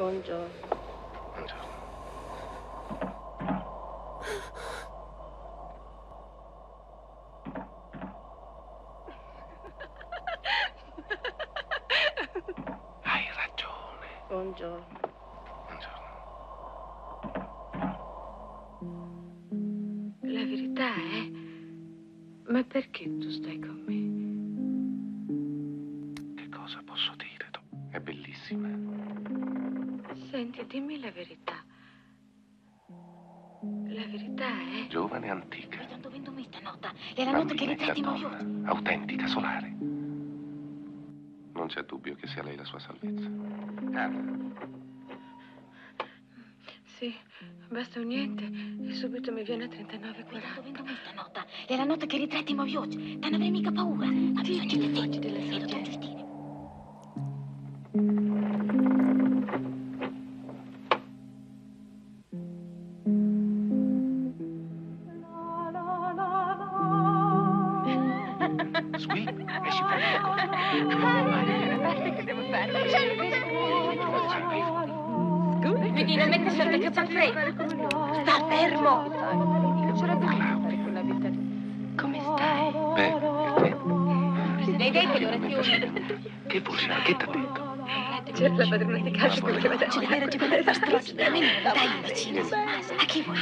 Buongiorno. Buongiorno. Hai ragione. Buongiorno. Buongiorno. La verità è... Ma perché tu stai con me? Che cosa posso dire? È bellissima. Senti, dimmi la verità. La verità è... Giovane e antica. Mi sto dovendo me stanotte. È la notte che ritratti maviosi. Autentica, solare. Non c'è dubbio che sia lei la sua salvezza. Carla, Sì, basta un niente e subito mi viene a 39,40. Mi sto dovendo me stanotte. È la notte che ritratti maviosi. Non avrei mica paura. Ma bisogna di te. oggi delle E. Sweet, esci fuori. Basta che devo fare. Vedi, non mette sotto che fa freddo. Sta fermo. Come stai? Beh, Vedi che l'orazione. che voci, che t'ha detto? C'era la padrona di casa che voleva C'è davvero giocare per pastrocci. Veramente, dai vicino. A chi vuoi?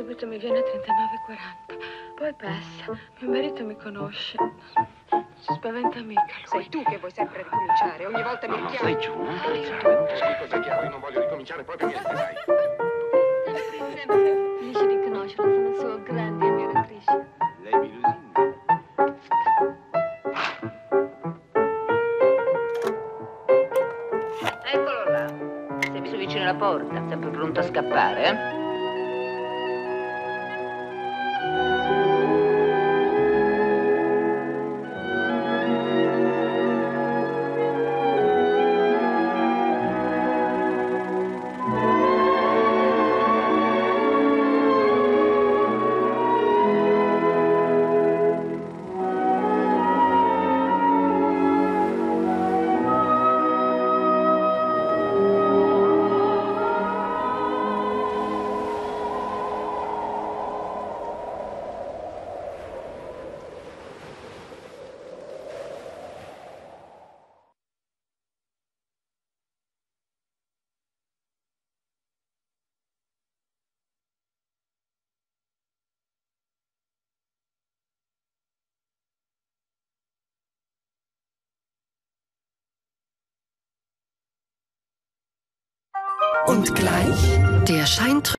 Subito mi viene a 39,40. Poi passa. Mio marito mi conosce. Non si spaventa mica lui. Sei tu che vuoi sempre ricominciare. Ogni volta mi richiami. stai giù, non scherzare, non Sì, cos'è chiaro? Io non voglio ricominciare proprio niente, sai. Felice di conoscerla, sono sua grande ammiratrice. Lei mi lusinga. Eccolo là. Sei messo vicino alla porta, sempre pronto a scappare, eh? Und gleich? Der Scheintr